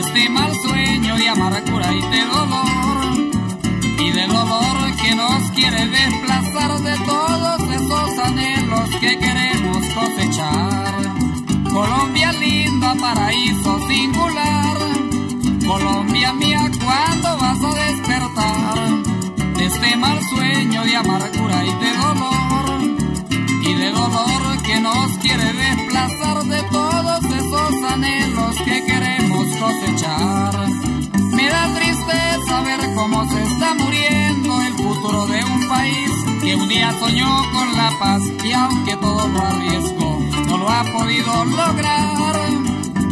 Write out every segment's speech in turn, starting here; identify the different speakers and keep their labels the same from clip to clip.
Speaker 1: este mal sueño de amargura y de dolor, y de dolor que nos quiere desplazar de todos esos anhelos que queremos cosechar. Colombia linda, paraíso singular, Colombia mía, ¿cuándo vas a despertar? De este mal sueño de amargura y de dolor, y de dolor que nos quiere desplazar de todos cosechar. Me da tristeza ver cómo se está muriendo el futuro de un país que un día soñó con la paz y aunque todo lo arriesgó, no lo ha podido lograr.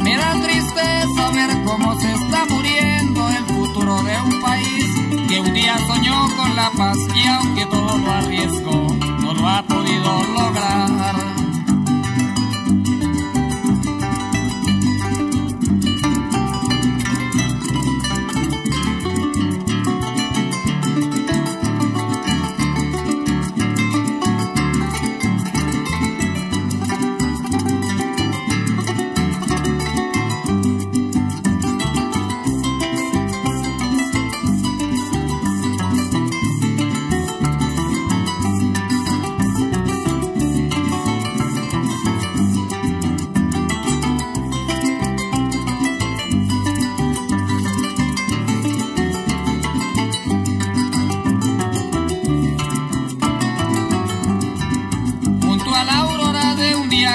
Speaker 1: Me da tristeza ver cómo se está muriendo el futuro de un país que un día soñó con la paz y aunque todo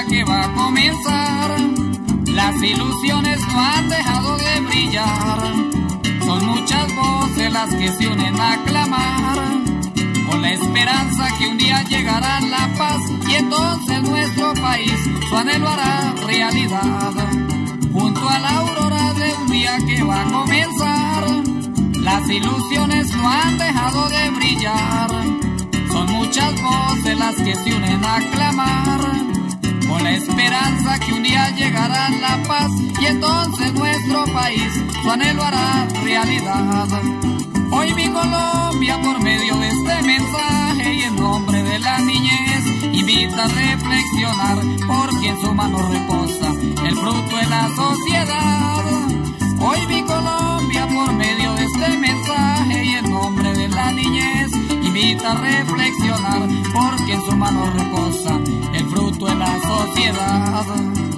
Speaker 1: que va a comenzar. Las ilusiones no han dejado de brillar. Son muchas voces las que se unen a clamar. Con la esperanza que un día llegará la paz y entonces nuestro país su anhelo hará realidad. Junto a la aurora de un día que va a comenzar. Las ilusiones no han dejado de brillar. Son muchas voces las que se unen a clamar con la esperanza que un día llegará la paz y entonces nuestro país su anhelo hará realidad. Hoy mi Colombia por medio de este mensaje y en nombre de la niñez invita a reflexionar porque en su mano reposa el fruto de la sociedad. Invita a reflexionar porque en su mano reposa el fruto de la sociedad.